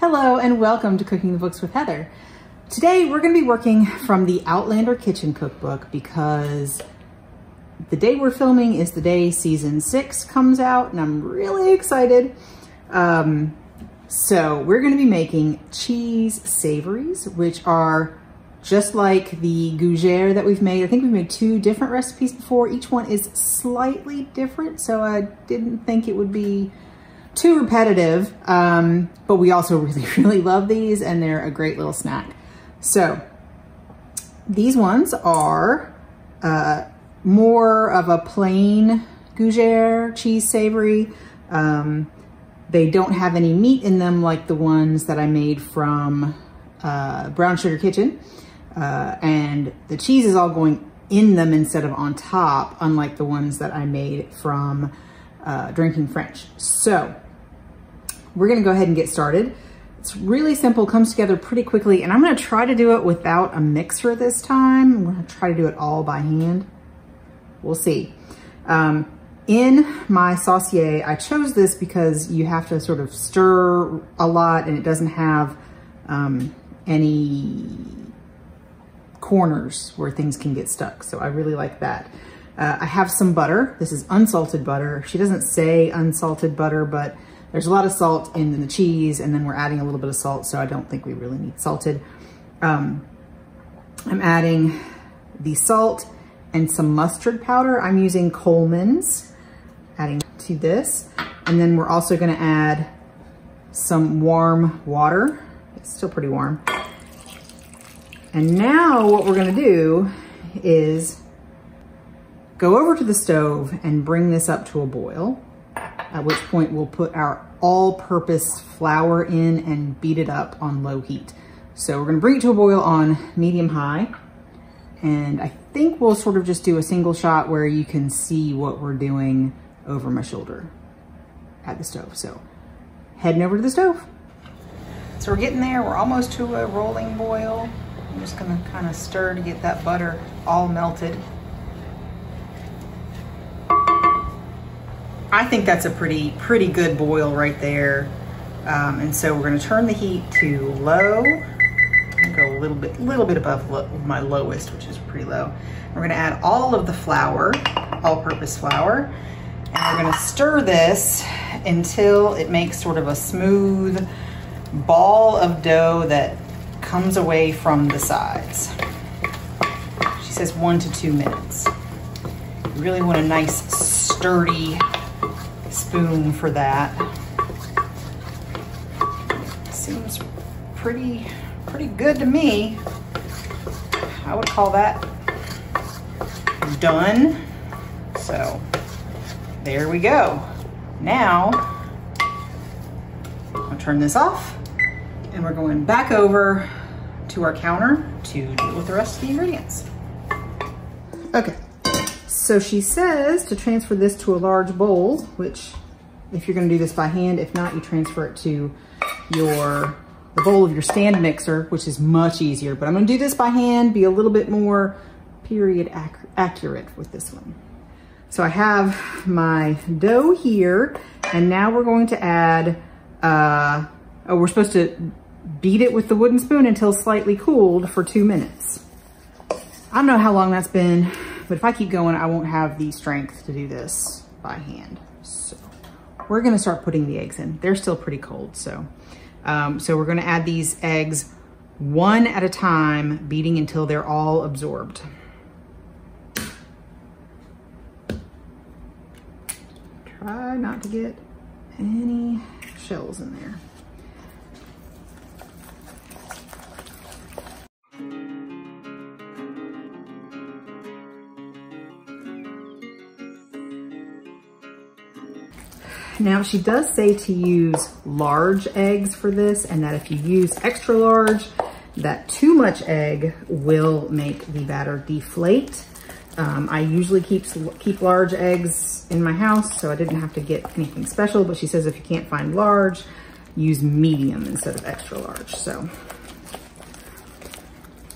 Hello and welcome to Cooking the Books with Heather. Today we're going to be working from the Outlander Kitchen Cookbook because the day we're filming is the day season six comes out and I'm really excited. Um, so we're going to be making cheese savories, which are just like the gougere that we've made. I think we've made two different recipes before. Each one is slightly different, so I didn't think it would be too repetitive, um, but we also really, really love these and they're a great little snack. So these ones are uh, more of a plain gougere cheese savory. Um, they don't have any meat in them like the ones that I made from uh, Brown Sugar Kitchen. Uh, and the cheese is all going in them instead of on top, unlike the ones that I made from uh, Drinking French. So we're gonna go ahead and get started. It's really simple, comes together pretty quickly, and I'm gonna try to do it without a mixer this time. I'm gonna try to do it all by hand. We'll see. Um, in my saucier, I chose this because you have to sort of stir a lot and it doesn't have um, any corners where things can get stuck. So I really like that. Uh, I have some butter. This is unsalted butter. She doesn't say unsalted butter, but there's a lot of salt in the cheese and then we're adding a little bit of salt, so I don't think we really need salted. Um, I'm adding the salt and some mustard powder. I'm using Colman's, adding to this. And then we're also gonna add some warm water. It's still pretty warm. And now what we're gonna do is go over to the stove and bring this up to a boil at which point we'll put our all-purpose flour in and beat it up on low heat. So we're gonna bring it to a boil on medium-high, and I think we'll sort of just do a single shot where you can see what we're doing over my shoulder at the stove. So heading over to the stove. So we're getting there, we're almost to a rolling boil. I'm just gonna kind of stir to get that butter all melted. I think that's a pretty, pretty good boil right there. Um, and so we're gonna turn the heat to low. Go a little bit, little bit above lo my lowest, which is pretty low. We're gonna add all of the flour, all-purpose flour, and we're gonna stir this until it makes sort of a smooth ball of dough that comes away from the sides. She says one to two minutes. You really want a nice sturdy spoon for that. Seems pretty, pretty good to me. I would call that done. So there we go. Now, I'll turn this off and we're going back over to our counter to deal with the rest of the ingredients. Okay, so she says to transfer this to a large bowl, which if you're gonna do this by hand, if not, you transfer it to your the bowl of your stand mixer, which is much easier. But I'm gonna do this by hand, be a little bit more period ac accurate with this one. So I have my dough here, and now we're going to add, uh, oh, we're supposed to beat it with the wooden spoon until slightly cooled for two minutes. I don't know how long that's been, but if I keep going, I won't have the strength to do this by hand. So we're gonna start putting the eggs in. They're still pretty cold, so. Um, so we're gonna add these eggs one at a time, beating until they're all absorbed. Try not to get any shells in there. Now she does say to use large eggs for this and that if you use extra large, that too much egg will make the batter deflate. Um, I usually keep, keep large eggs in my house, so I didn't have to get anything special, but she says if you can't find large, use medium instead of extra large, so.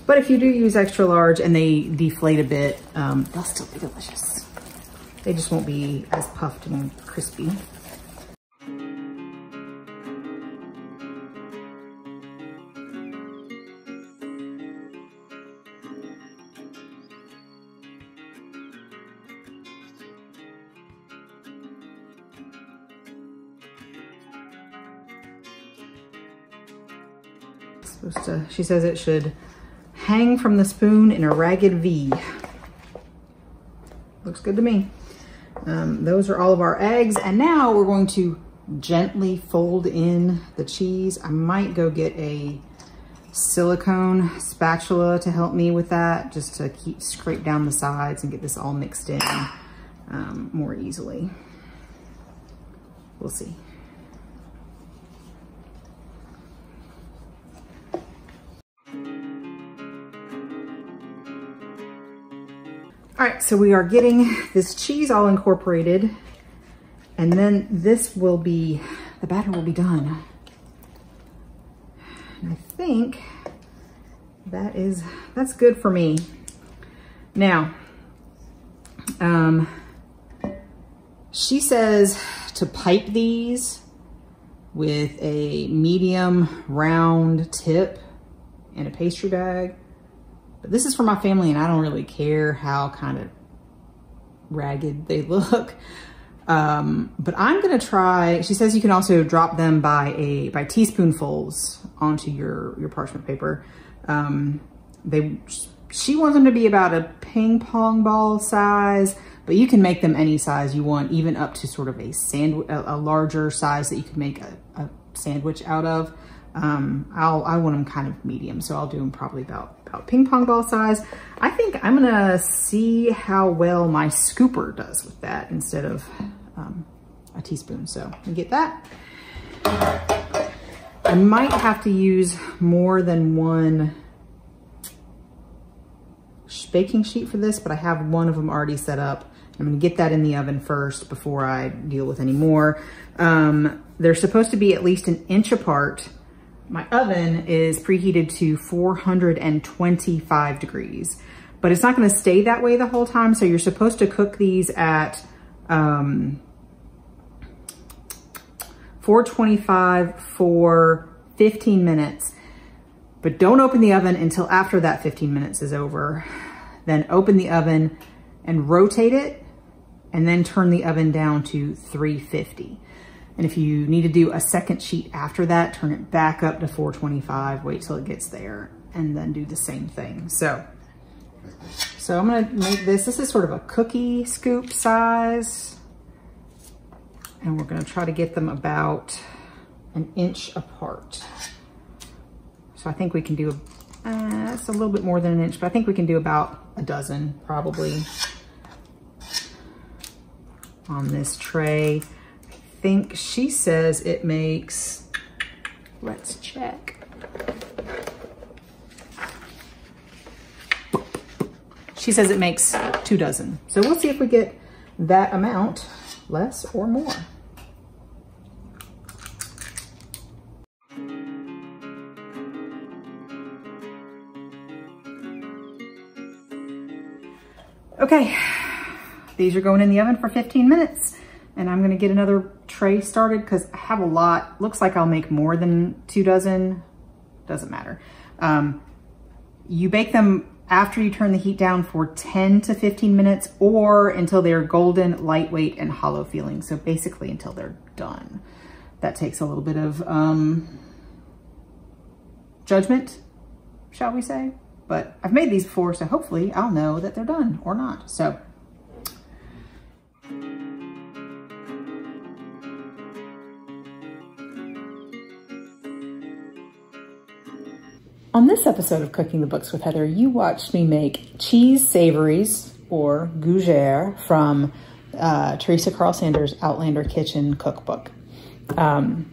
But if you do use extra large and they deflate a bit, um, they'll still be delicious. They just won't be as puffed and crispy. Supposed to, she says it should hang from the spoon in a ragged V. Looks good to me. Um, those are all of our eggs. And now we're going to gently fold in the cheese. I might go get a silicone spatula to help me with that, just to keep scrape down the sides and get this all mixed in um, more easily. We'll see. All right, so we are getting this cheese all incorporated and then this will be, the batter will be done. And I think that is, that's good for me. Now, um, she says to pipe these with a medium round tip in a pastry bag. But this is for my family and I don't really care how kind of ragged they look. Um, but I'm gonna try, she says you can also drop them by a, by teaspoonfuls onto your, your parchment paper. Um, they, she wants them to be about a ping pong ball size, but you can make them any size you want, even up to sort of a sandwich, a, a larger size that you can make a, a sandwich out of. Um, I'll, I want them kind of medium, so I'll do them probably about, about ping pong ball size. I think I'm gonna see how well my scooper does with that instead of um, a teaspoon. So we get that. I might have to use more than one baking sheet for this, but I have one of them already set up. I'm gonna get that in the oven first before I deal with any more. Um, they're supposed to be at least an inch apart my oven is preheated to 425 degrees, but it's not gonna stay that way the whole time. So you're supposed to cook these at um, 425 for 15 minutes, but don't open the oven until after that 15 minutes is over. Then open the oven and rotate it and then turn the oven down to 350. And if you need to do a second sheet after that, turn it back up to 425, wait till it gets there, and then do the same thing. So, so I'm gonna make this, this is sort of a cookie scoop size. And we're gonna try to get them about an inch apart. So I think we can do, uh, it's a little bit more than an inch, but I think we can do about a dozen probably on this tray think she says it makes, let's check. She says it makes two dozen. So we'll see if we get that amount, less or more. Okay, these are going in the oven for 15 minutes and I'm gonna get another tray started because I have a lot. Looks like I'll make more than two dozen, doesn't matter. Um, you bake them after you turn the heat down for 10 to 15 minutes or until they're golden, lightweight, and hollow feeling. So basically until they're done. That takes a little bit of um, judgment, shall we say. But I've made these before, so hopefully I'll know that they're done or not. So On this episode of Cooking the Books with Heather, you watched me make cheese savories or gougere from uh, Theresa Carle-Sanders' Outlander Kitchen Cookbook. Um,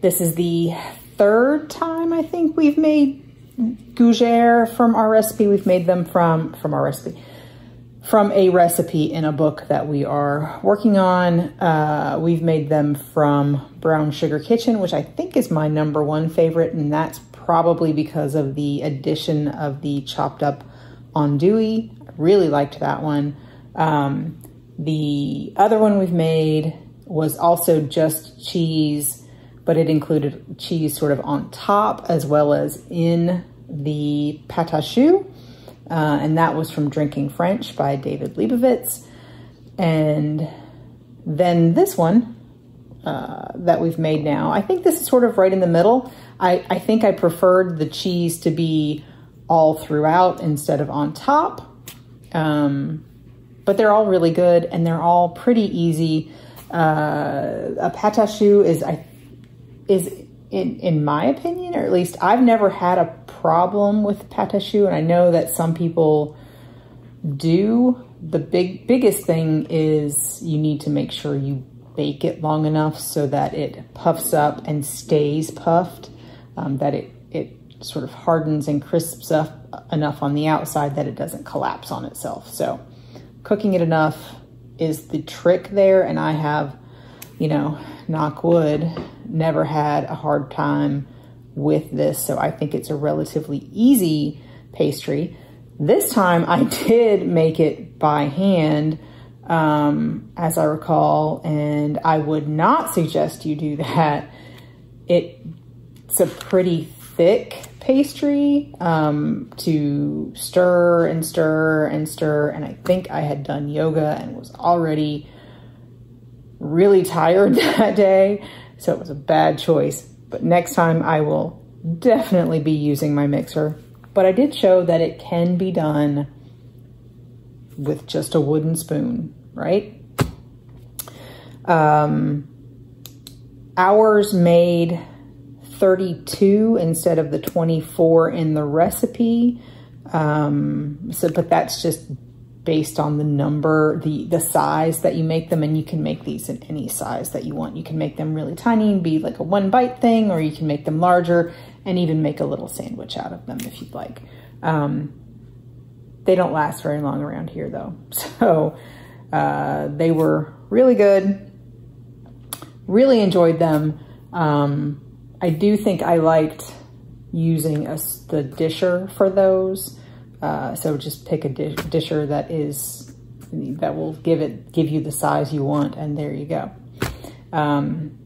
this is the third time I think we've made gougere from our recipe. We've made them from, from our recipe from a recipe in a book that we are working on. Uh, we've made them from Brown Sugar Kitchen, which I think is my number one favorite, and that's probably because of the addition of the chopped up andouille. I really liked that one. Um, the other one we've made was also just cheese, but it included cheese sort of on top as well as in the pâte à choux. Uh, and that was from Drinking French by David Lebovitz. And then this one uh, that we've made now. I think this is sort of right in the middle. I, I think I preferred the cheese to be all throughout instead of on top. Um, but they're all really good and they're all pretty easy. Uh, a pâte choux is, I, is in, in my opinion, or at least I've never had a problem with pâte choux. And I know that some people do. The big, biggest thing is you need to make sure you bake it long enough so that it puffs up and stays puffed, um, that it, it sort of hardens and crisps up enough on the outside that it doesn't collapse on itself. So cooking it enough is the trick there. And I have, you know, knock wood, never had a hard time with this. So I think it's a relatively easy pastry. This time I did make it by hand, um, as I recall, and I would not suggest you do that. It, it's a pretty thick pastry um, to stir and stir and stir. And I think I had done yoga and was already really tired that day. So it was a bad choice. But next time I will definitely be using my mixer. But I did show that it can be done with just a wooden spoon, right? Um, ours made 32 instead of the 24 in the recipe. Um, so, but that's just based on the number, the, the size that you make them, and you can make these in any size that you want. You can make them really tiny and be like a one bite thing, or you can make them larger and even make a little sandwich out of them if you'd like. Um, they don't last very long around here though. So uh, they were really good. Really enjoyed them. Um, I do think I liked using a, the disher for those. Uh, so just pick a dish, disher that is, that will give it, give you the size you want and there you go. Um,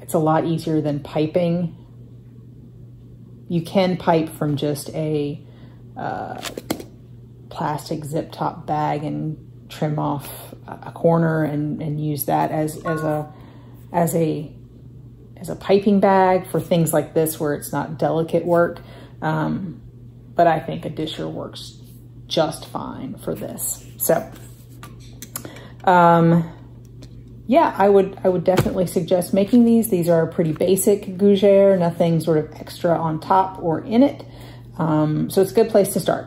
it's a lot easier than piping. You can pipe from just a uh, plastic zip top bag and trim off a corner and, and use that as, as a, as a as a piping bag for things like this where it's not delicate work. Um, but I think a disher works just fine for this. So, um, yeah, I would I would definitely suggest making these. These are pretty basic gougere, nothing sort of extra on top or in it. Um, so it's a good place to start.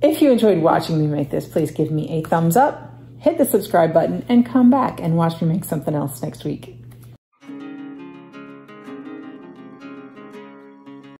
If you enjoyed watching me make this, please give me a thumbs up, hit the subscribe button, and come back and watch me make something else next week.